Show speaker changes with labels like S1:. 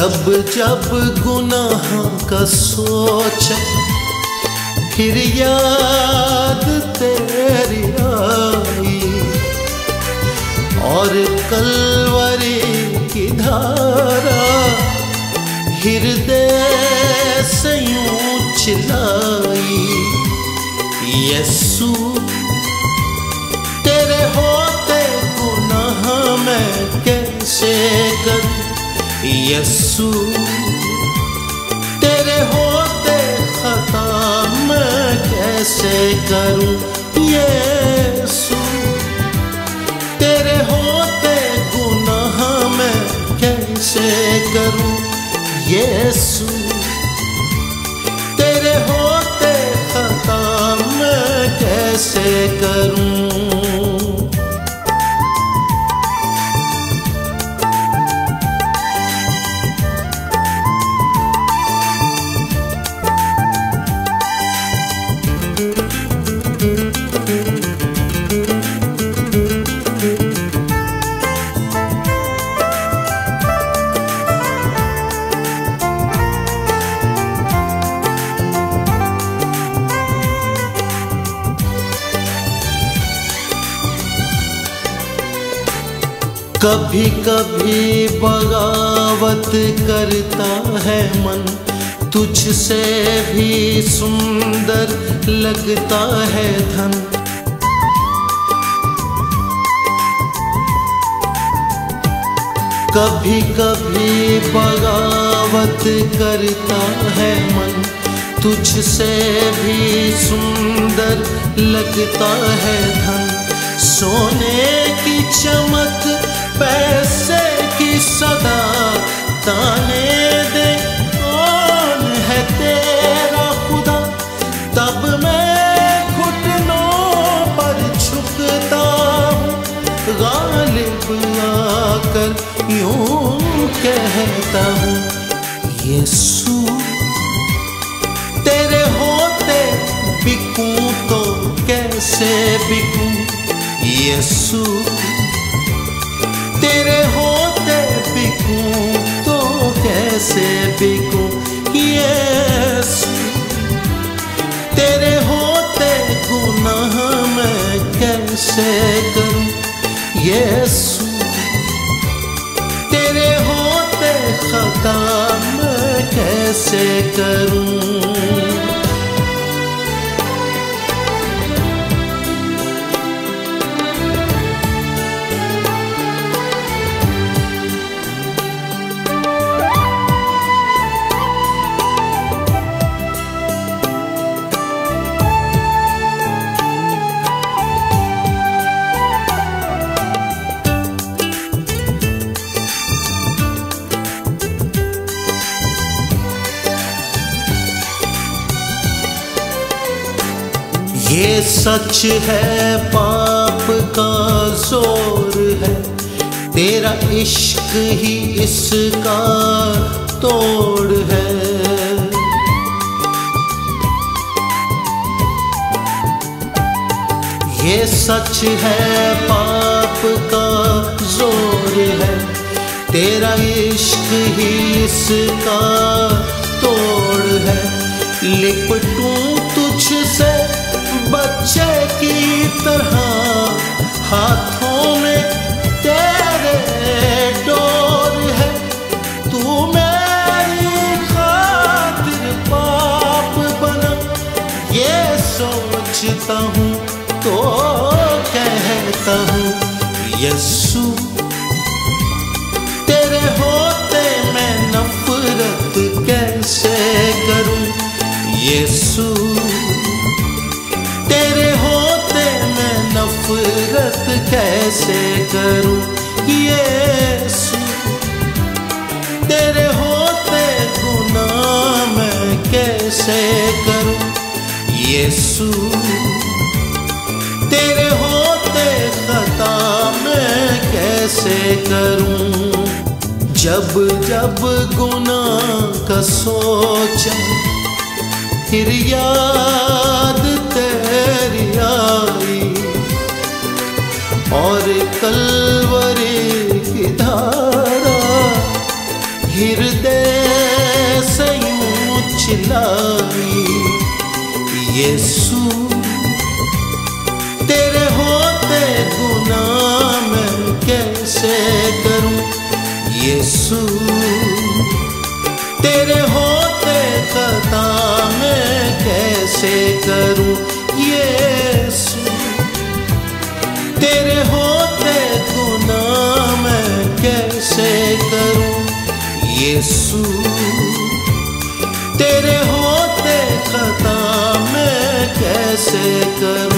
S1: जब जब गुनाह का सोच फिर याद तेरी आई। और कलवरी की धारा हृदय से यूँ चिल्लाई यस्सू तेरे होते गुनाह मैं कैसे करूँ? यस्सू, तेरे होते खता मैं कैसे करूँ यस्सू? तेरे होते गुनाह मैं कैसे करूँ यीशु तेरे होते खता मैं कैसे करूँ कभी कभी बगावत करता है मन। तुझसे भी सुंदर लगता है धन। कभी कभी बगावत करता है मन। तुझसे भी सुंदर लगता है धन। सोने की चमक पैसे की सदा ताने दे। कौन है तेरा खुदा? तब मैं घुटनों पर झुकता गालिब आकर यूँ कहता हूँ, यीशु, तेरे होते बिकूं तो कैसे बिकूं? यीशु तेरे होते बिकूं तो कैसे बिकूं यीशु तेरे होते गुनाह मैं कैसे करूँ? यीशु तेरे होते खता मैं कैसे करूँ? ये सच है, पाप का ज़ोर है। तेरा इश्क ही इसका तोड़ है। ये सच है, पाप का ज़ोर है। तेरा इश्क ही इसका तोड़ है। लिपटूं तुझसे बच्चे की तरह हाथों में तेरे डोर है। तू मेरी खातिर पाप बना। ये सोचता हूँ तो कहता हूँ, यस्सु, तेरे होते मैं नफरत कैसे करूँ? यीशु नफरत कैसे करूँ? यीशु, तेरे होते गुना मैं कैसे करूँ? यीशु, तेरे होते खता मैं कैसे करूँ? जब जब गुना का सोच, फिर याद दिलाई यीशु तेरे होते गुना मैं कैसे करूँ? यीशु तेरे होते खता मैं कैसे करूँ? यीशु तेरे होते गुना मैं कैसे करूँ? यीशु होते खता मैं कैसे करूँ?